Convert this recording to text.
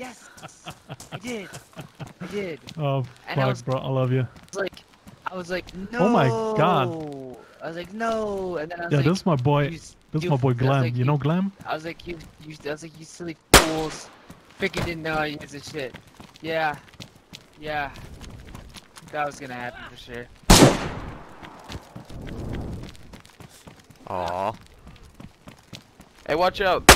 Yes, I did. I did. Oh And bro, I love you. I was like, I was like, no. Oh my God. I was like, no. And then I was Yeah, like, this is my boy. This is my boy Glem. like, you know Glem? I was like, you, you, I was like, you silly fools. Freaking didn't know I used this shit. Yeah. Yeah. That was gonna happen for sure. Aww. Hey, watch out.